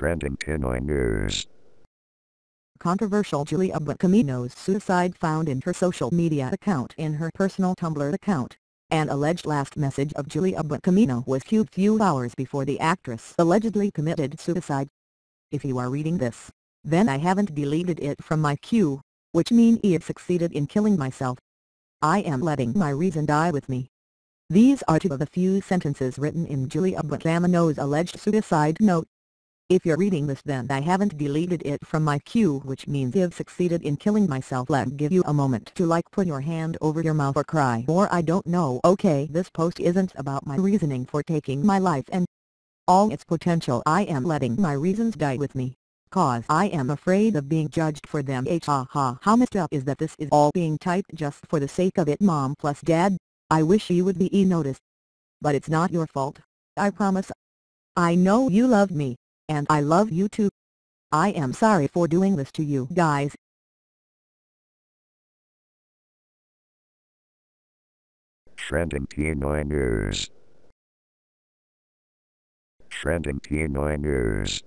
Trending Pinoy News. Controversial Julia Buencamino's suicide found in her social media account in her personal Tumblr account. An alleged last message of Julia Buencamino was queued few hours before the actress allegedly committed suicide. If you are reading this, then I haven't deleted it from my queue, which mean I've succeeded in killing myself. I am letting my reason die with me. These are two of the few sentences written in Julia Buencamino's alleged suicide note. If you're reading this then I haven't deleted it from my queue which means I've succeeded in killing myself. Let give you a moment to like put your hand over your mouth or cry. Or I don't know. Okay this post isn't about my reasoning for taking my life and all its potential. I am letting my reasons die with me. Cause I am afraid of being judged for them. H ha ha. How messed up is that this is all being typed just for the sake of it mom plus dad, I wish you would be e-noticed. But it's not your fault, I promise. I know you love me and I love you too. I am sorry for doing this to you guys. Trending Pinoy News. Trending Pinoy News.